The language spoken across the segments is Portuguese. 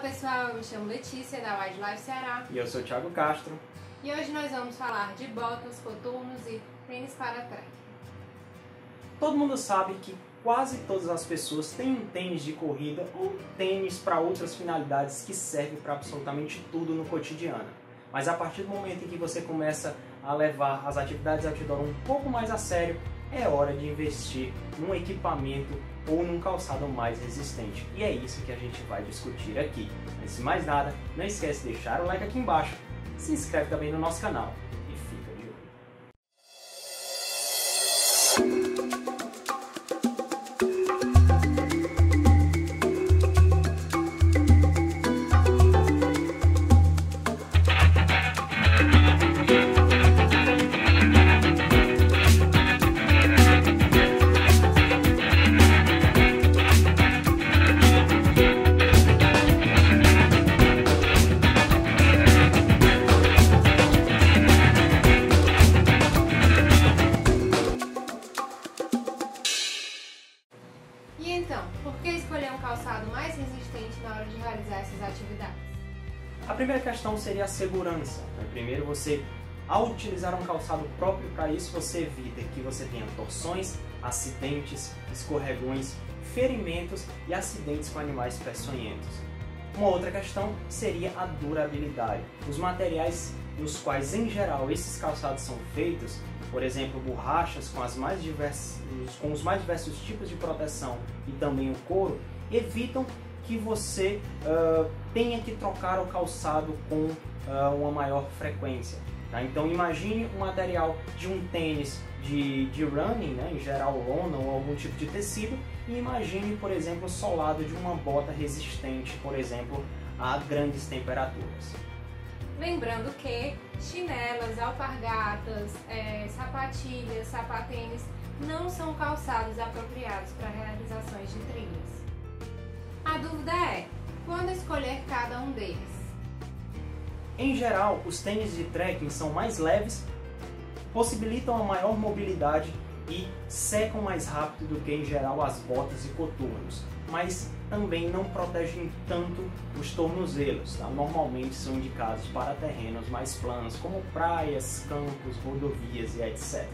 pessoal, eu me chamo Letícia da Wildlife Ceará E eu sou Thiago Castro. e hoje nós vamos falar de botas, coturnos e tênis para trekking. Todo mundo sabe que quase todas as pessoas têm um tênis de corrida ou tênis para outras finalidades que serve para absolutamente tudo no cotidiano. Mas a partir do momento em que você começa a levar as atividades outdoor um pouco mais a sério, é hora de investir num equipamento ou num calçado mais resistente. E é isso que a gente vai discutir aqui. Mas sem mais nada, não esquece de deixar o like aqui embaixo, se inscreve também no nosso canal primeira questão seria a segurança. né? Primeiro, você, ao utilizar um calçado próprio para isso, você evita que você tenha torções, acidentes, escorregões, ferimentos e acidentes com animais peçonhentos. Uma outra questão seria a durabilidade. Os materiais nos quais, em geral, esses calçados são feitos, por exemplo, borrachas com, as mais diversas, com os mais diversos tipos de proteção e também o couro, evitam que você ah, tenha que trocar o calçado com ah, uma maior frequência. tá? Então imagine um material de um tênis de, de running, né, em geral lona ou algum tipo de tecido, e imagine, por exemplo, o solado de uma bota resistente, por exemplo, a grandes temperaturas. Lembrando que chinelas, alpargatas, eh, sapatilhas, sapatênis não são calçados apropriados para realizações de dúvida é, quando escolher cada um deles? Em geral, os tênis de trekking são mais leves, possibilitam a maior mobilidade e secam mais rápido do que em geral as botas e coturnos, mas também não protegem tanto os tornozelos. tá? Normalmente são indicados para terrenos mais planos, como praias, campos, rodovias e etc.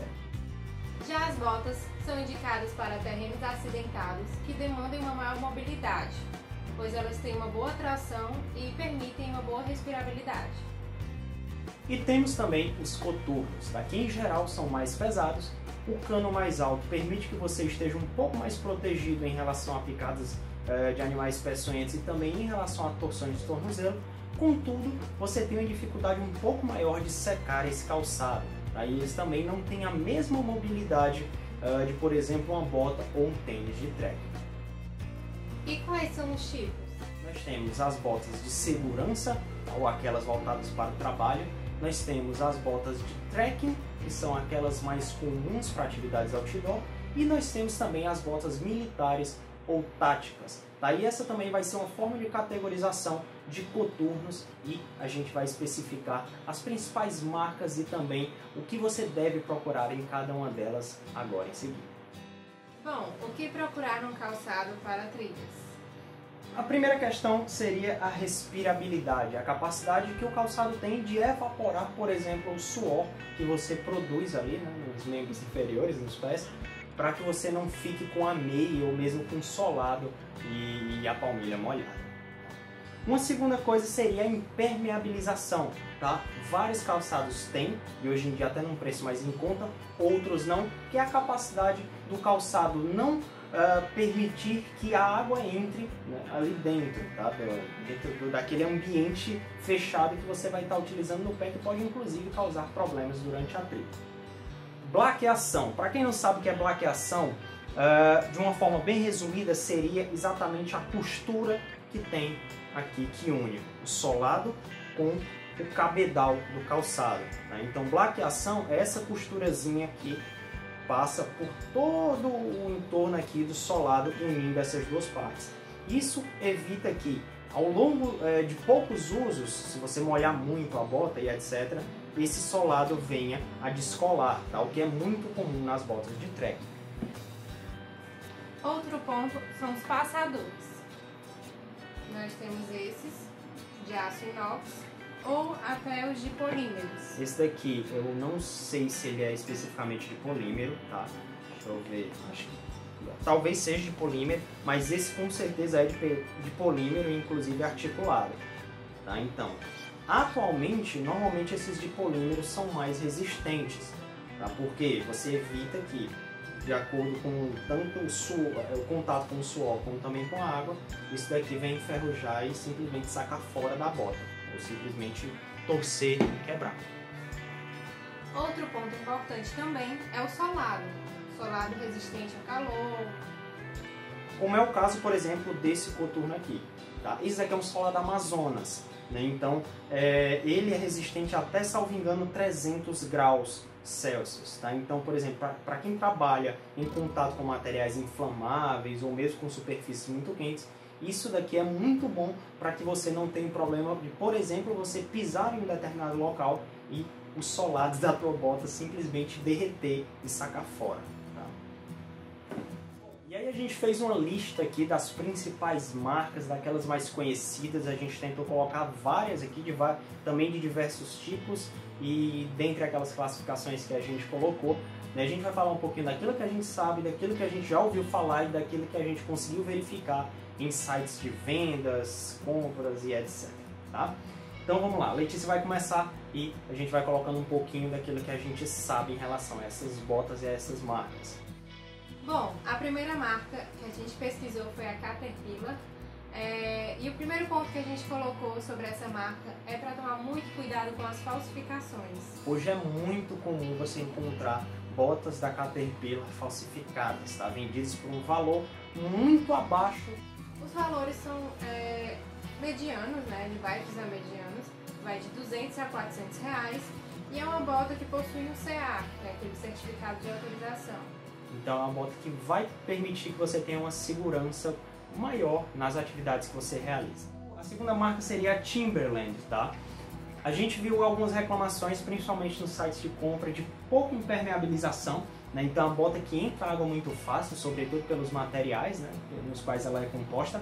Já as botas são indicadas para terrenos acidentados que demandem uma maior mobilidade, pois elas têm uma boa tração e permitem uma boa respirabilidade. E temos também os coturnos, tá? que em geral são mais pesados. O cano mais alto permite que você esteja um pouco mais protegido em relação a picadas eh, de animais peçonhentos e também em relação a torções de tornozelo. Contudo, você tem uma dificuldade um pouco maior de secar esse calçado. E eles também não têm a mesma mobilidade eh, de, por exemplo, uma bota ou um tênis de trekking. E quais são os tipos? Nós temos as botas de segurança, ou aquelas voltadas para o trabalho. Nós temos as botas de trekking, que são aquelas mais comuns para atividades outdoor. E nós temos também as botas militares ou táticas. Daí essa também vai ser uma forma de categorização de coturnos e a gente vai especificar as principais marcas e também o que você deve procurar em cada uma delas agora em seguida. Bom, o que procurar num calçado para trilhas? A primeira questão seria a respirabilidade, a capacidade que o calçado tem de evaporar, por exemplo, o suor que você produz ali né, nos membros inferiores, nos pés, para que você não fique com a meia ou mesmo com solado e a palmilha molhada. Uma segunda coisa seria a impermeabilização, tá? Vários calçados têm, e hoje em dia até num preço mais em conta, outros não, que é a capacidade do calçado não ah, permitir que a água entre né, ali dentro, tá? Dentro daquele ambiente fechado que você vai estar utilizando no pé, que pode inclusive causar problemas durante a trilha. Blaqueação. Para quem não sabe o que é blaqueação, ah, de uma forma bem resumida, seria exatamente a costura que tem aqui, que une o solado com o cabedal do calçado. tá? Então, blaqueação é essa costurazinha que passa por todo o entorno aqui do solado, unindo essas duas partes. Isso evita que, ao longo eh, de poucos usos, se você molhar muito a bota e etc., esse solado venha a descolar, tá? o que é muito comum nas botas de trekking. Outro ponto são os passadores. nós temos esses de aço inox ou até os de polímeros. Esse daqui eu não sei se ele é especificamente de polímero, tá? Deixa eu ver, acho que talvez seja de polímero, mas esse com certeza é de, polímero, inclusive articulado. Tá? Então, atualmente, normalmente esses de polímero são mais resistentes, tá? porque você evita que, de acordo com tanto o, suor, o contato com o suor como também com a água, isso daqui vem enferrujar e simplesmente sacar fora da bota, ou simplesmente torcer e quebrar. Outro ponto importante também é o solado solado resistente a calor. Como é o caso, por exemplo, desse coturno aqui. Tá? Esse aqui é um solado Amazonas. Né? Então, é, ele é resistente até, salvo engano, 300 graus Celsius. Tá? Então, por exemplo, para quem trabalha em contato com materiais inflamáveis ou mesmo com superfícies muito quentes, isso daqui é muito bom para que você não tenha problema de, por exemplo, você pisar em um determinado local e os solados da tua bota simplesmente derreter e sacar fora. E aí a gente fez uma lista aqui das principais marcas, daquelas mais conhecidas. A gente tentou colocar várias aqui, de, também de diversos tipos. E dentre aquelas classificações que a gente colocou, né, a gente vai falar um pouquinho daquilo que a gente sabe, daquilo que a gente já ouviu falar e daquilo que a gente conseguiu verificar sites de vendas, compras e etc. Tá? Então vamos lá, Letícia vai começar e a gente vai colocando um pouquinho daquilo que a gente sabe em relação a essas botas e a essas marcas. Bom, a primeira marca que a gente pesquisou foi a Caterpillar. É, e o primeiro ponto que a gente colocou sobre essa marca é para tomar muito cuidado com as falsificações. Hoje é muito comum você encontrar botas da Caterpillar falsificadas, tá? vendidas por um valor muito abaixo. Os valores são é, medianos, né? de baixos a medianos, vai de 200 a 400 reais. E é uma bota que possui um CA, que é aquele certificado de autorização. Então é uma moto que vai permitir que você tenha uma segurança maior nas atividades que você realiza. A segunda marca seria a Timberland, tá? A gente viu algumas reclamações, principalmente nos sites de compra, de pouca impermeabilização. Né? Então, a bota que entra água muito fácil, sobretudo pelos materiais né? nos quais ela é composta.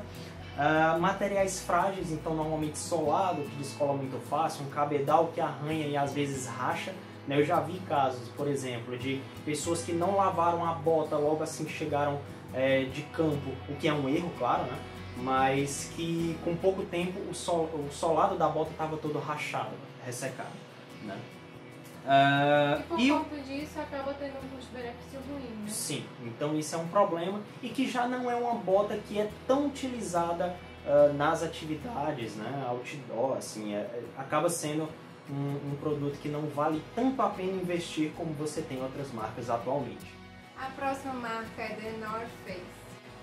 Uh, materiais frágeis, então normalmente solado, que descola muito fácil, um cabedal que arranha e às vezes racha. Né? Eu já vi casos, por exemplo, de pessoas que não lavaram a bota logo assim que chegaram é, de campo, o que é um erro, claro, né? mas que com pouco tempo o, sol, o solado da bota estava todo rachado, ressecado. Né? Uh, e por e conta disso acaba tendo um custo-benefício ruim. Né? Sim, então isso é um problema e que já não é uma bota que é tão utilizada uh, nas atividades, né? outdoor, assim, é, é, acaba sendo um, um, produto que não vale tanto a pena investir como você tem outras marcas atualmente. A próxima marca é The North Face.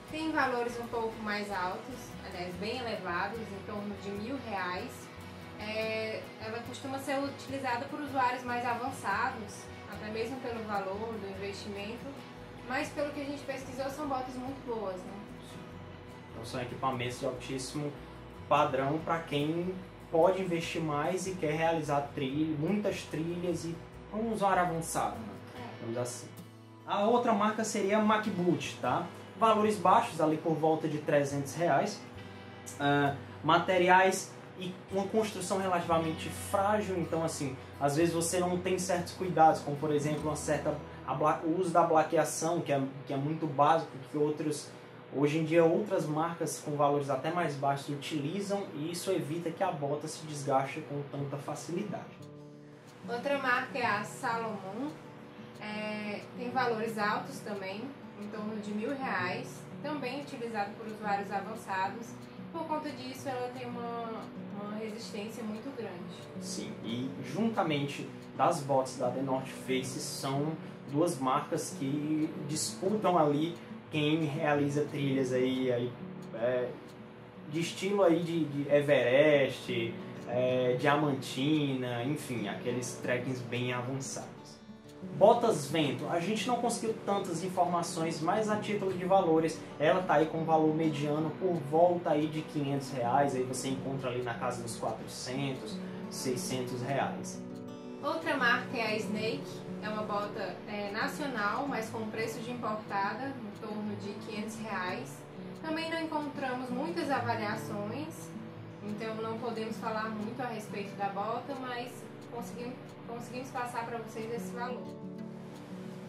Tem valores um pouco mais altos, aliás, bem elevados, em torno de mil reais. É, ela costuma ser utilizada por usuários mais avançados, até mesmo pelo valor do investimento, mas pelo que a gente pesquisou, são botas muito boas. Né? Então são equipamentos de altíssimo padrão para quem pode investir mais e quer realizar trilha, muitas trilhas e um usuário avançado, né? É. vamos assim. A outra marca seria a MacBoot, tá? Valores baixos, ali por volta de 300 reais. Uh, materiais e uma construção relativamente frágil, então assim, às vezes você não tem certos cuidados, como por exemplo uma certa o uso da blaqueação, que é, que é muito básico, que outros Hoje em dia outras marcas com valores até mais baixos utilizam e isso evita que a bota se desgaste com tanta facilidade. Outra marca é a Salomon, é, tem valores altos também, em torno de mil reais, também utilizado por usuários avançados. Por conta disso, ela tem uma, uma resistência muito grande. Sim, e juntamente das botas da The North Face são duas marcas que disputam ali quem realiza trilhas aí, aí é, de estilo aí de, de Everest, é, Diamantina, enfim, aqueles trekkings bem avançados. Botas Vento, a gente não conseguiu tantas informações, mas a título de valores, ela tá aí com valor mediano por volta aí de 500 reais, aí você encontra ali na casa dos 400, 600 reais. Outra marca é a Snake, é uma bota é, nacional, mas com preço de importada, em torno de 500 reais. Também não encontramos muitas avaliações, então não podemos falar muito a respeito da bota, mas conseguimos, conseguimos passar para vocês esse valor.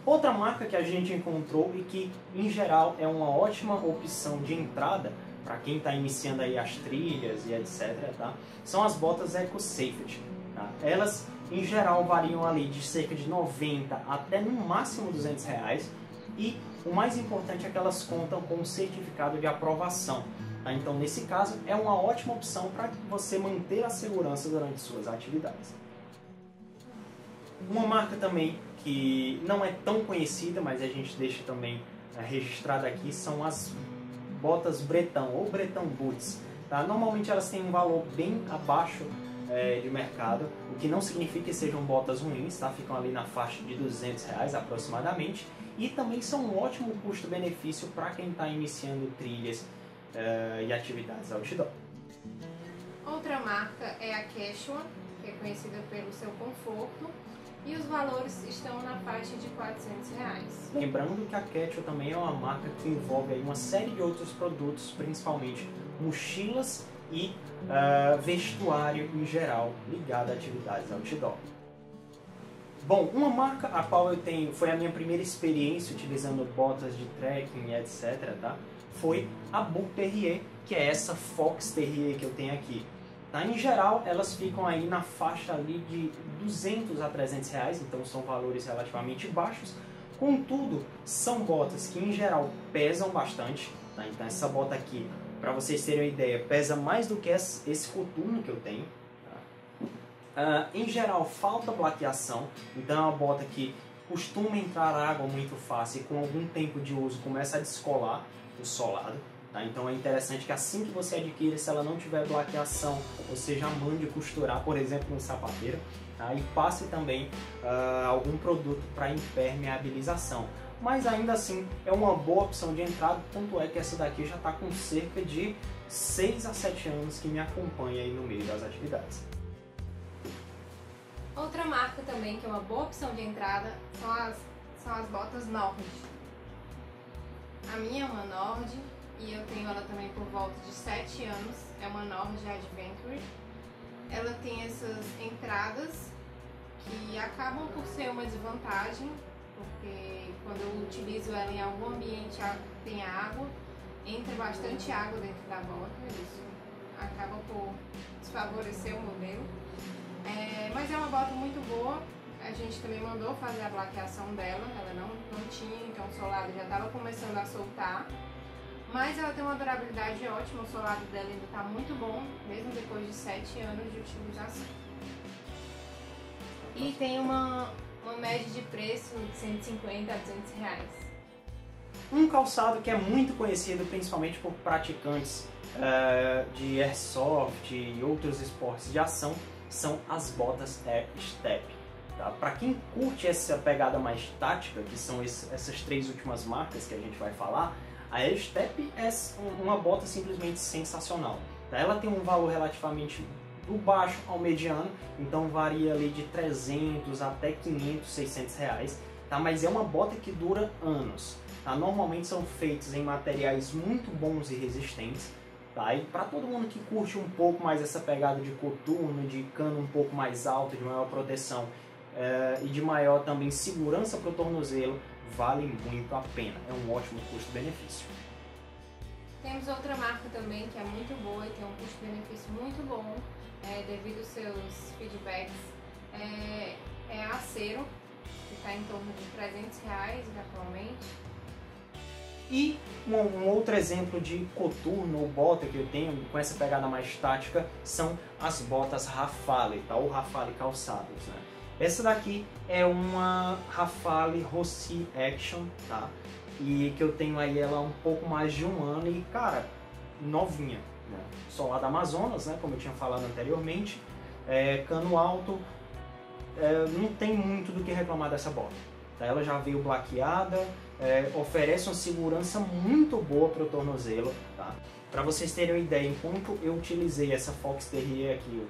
Outra marca que a gente encontrou e que, em geral, é uma ótima opção de entrada para quem está iniciando aí as trilhas e etc, tá? são as botas Eco Safety. Tá? Elas, em geral, variam ali de cerca de 90 até no máximo 200 reais e o mais importante é que elas contam com um certificado de aprovação. Tá? Então, nesse caso, é uma ótima opção para você manter a segurança durante suas atividades. Uma marca também que não é tão conhecida, mas a gente deixa também é, registrada aqui, são as botas Bretão ou Bretão Boots. Tá? Normalmente elas têm um valor bem abaixo é, de mercado, o que não significa que sejam botas ruins, tá? ficam ali na faixa de 200 reais aproximadamente e também são um ótimo custo-benefício para quem está iniciando trilhas uh, e atividades outdoor. Outra marca é a Quechua, que é conhecida pelo seu conforto e os valores estão na faixa de 400 reais. Lembrando que a Quechua também é uma marca que envolve uma série de outros produtos, principalmente mochilas e uh, vestuário em geral ligado a atividades outdoor. Bom, uma marca a qual eu tenho, foi a minha primeira experiência utilizando botas de trekking, etc, tá? Foi a Bull Terrier, que é essa Fox Terrier que eu tenho aqui. Tá? Em geral, elas ficam aí na faixa ali de 200 a 300 reais, então são valores relativamente baixos. Contudo, são botas que em geral pesam bastante. Tá? Então essa bota aqui, para vocês terem uma ideia, pesa mais do que esse coturno que eu tenho. Uh, em geral, falta blaqueação, então é uma bota que costuma entrar água muito fácil e com algum tempo de uso começa a descolar o solado. Tá? Então é interessante que assim que você adquire, se ela não tiver blaqueação, você já mande costurar, por exemplo, no sapateiro. Tá? E passe também uh, algum produto para impermeabilização. Mas ainda assim é uma boa opção de entrada, tanto é que essa daqui já está com cerca de 6 a 7 anos que me acompanha aí no meio das atividades. Outra marca também que é uma boa opção de entrada são as, são as botas Nord. A minha é uma Nord e eu tenho ela também por volta de 7 anos. É uma Nord Adventure. Ela tem essas entradas que acabam por ser uma desvantagem, porque quando eu utilizo ela em algum ambiente tem água, entra bastante água dentro da bota, isso acaba por desfavorecer o modelo. É, mas é uma bota muito boa. A gente também mandou fazer a blaqueação dela, ela não, não tinha, então o solado já estava começando a soltar. Mas ela tem uma durabilidade ótima, o solado dela ainda está muito bom, mesmo depois de 7 anos de utilização. E tem uma, uma média de preço de 150 a 200 reais. Um calçado que é muito conhecido principalmente por praticantes uh, de airsoft e outros esportes de ação são as botas Air Step. Tá? Para quem curte essa pegada mais tática, que são essas três últimas marcas que a gente vai falar, a Air Step é uma bota simplesmente sensacional. Tá? Ela tem um valor relativamente do baixo ao mediano, então varia ali de 300 até 500, 600 reais, tá? mas é uma bota que dura anos. Tá? Normalmente são feitos em materiais muito bons e resistentes, Tá? E para todo mundo que curte um pouco mais essa pegada de coturno, de cano um pouco mais alto, de maior proteção é, e de maior também segurança para o tornozelo, vale muito a pena. É um ótimo custo-benefício. Temos outra marca também que é muito boa e tem um custo-benefício muito bom é, devido aos seus feedbacks. É, é a Acero, que está em torno de 300 reais atualmente. E um, um, outro exemplo de coturno ou bota que eu tenho com essa pegada mais tática são as botas Rafale, tá? ou Rafale calçados. Né? Essa daqui é uma Rafale Rossi Action, tá? E que eu tenho aí ela há um pouco mais de um ano e, cara, novinha. Né? Sou lá da Amazonas, né? como eu tinha falado anteriormente. É, cano alto, é, não tem muito do que reclamar dessa bota. Tá? Ela já veio blaqueada, é, oferece uma segurança muito boa para o tornozelo. Tá? Para vocês terem uma ideia, enquanto eu utilizei essa Fox Terrier aqui,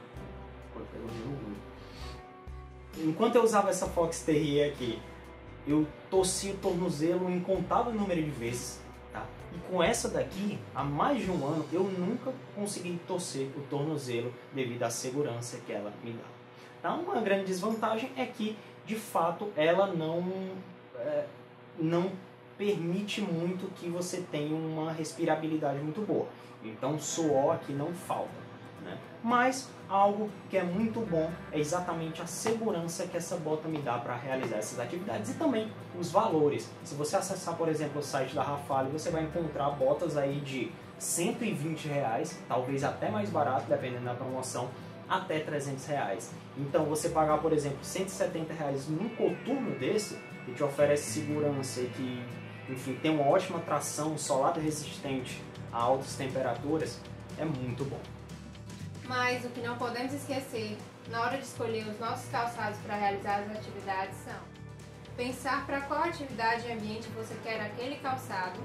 enquanto eu usava essa Fox Terrier aqui, eu torci o tornozelo um incontável número de vezes. Tá? E com essa daqui, há mais de um ano, eu nunca consegui torcer o tornozelo devido à segurança que ela me dá. Então, uma grande desvantagem é que, de fato, ela não, é, não permite muito que você tenha uma respirabilidade muito boa. Então, suor aqui não falta. Né? Mas algo que é muito bom é exatamente a segurança que essa bota me dá para realizar essas atividades e também os valores. Se você acessar, por exemplo, o site da Rafale, você vai encontrar botas aí de 120 reais, talvez até mais barato, dependendo da promoção, até 300 reais. Então você pagar, por exemplo, 170 reais num coturno desse, que te oferece segurança e que, enfim, tem uma ótima tração, solado resistente a altas temperaturas, é muito bom. Mas o que não podemos esquecer na hora de escolher os nossos calçados para realizar as atividades são pensar para qual atividade e ambiente você quer aquele calçado.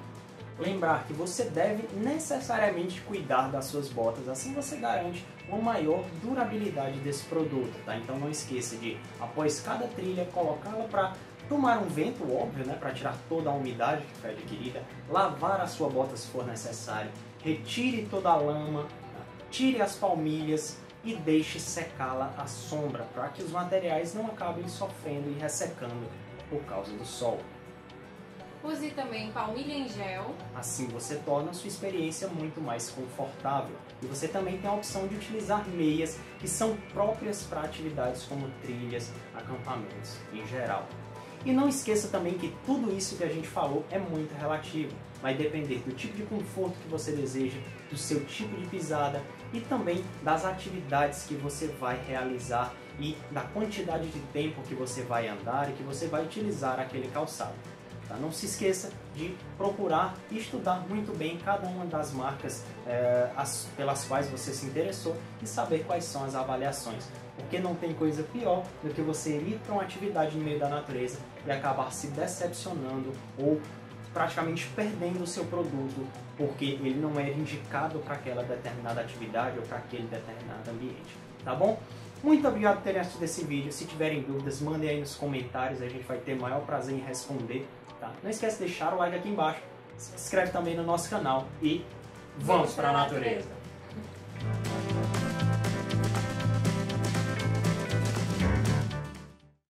Lembrar que você deve necessariamente cuidar das suas botas, assim você garante uma maior durabilidade desse produto, tá? Então não esqueça de, após cada trilha, colocá-la para tomar um vento, óbvio, né, para tirar toda a umidade que foi adquirida, lavar a sua bota se for necessário, retire toda a lama, tire as palmilhas e deixe secá-la à sombra, para que os materiais não acabem sofrendo e ressecando por causa do sol. Use também palmilha em gel. Assim você torna a sua experiência muito mais confortável. E você também tem a opção de utilizar meias que são próprias para atividades como trilhas, acampamentos em geral. E não esqueça também que tudo isso que a gente falou é muito relativo. Vai depender do tipo de conforto que você deseja, do seu tipo de pisada e também das atividades que você vai realizar e da quantidade de tempo que você vai andar e que você vai utilizar aquele calçado. Tá? Não se esqueça de procurar e estudar muito bem cada uma das marcas é, as, pelas quais você se interessou e saber quais são as avaliações. Porque não tem coisa pior do que você ir para uma atividade no meio da natureza e acabar se decepcionando ou praticamente perdendo o seu produto porque ele não é indicado para aquela determinada atividade ou para aquele determinado ambiente. Tá bom? Muito obrigado por terem assistido esse vídeo. Se tiverem dúvidas, mandem aí nos comentários, a gente vai ter o maior prazer em responder. Tá? Não esquece de deixar o like aqui embaixo, se inscreve também no nosso canal e vamos para a natureza. natureza.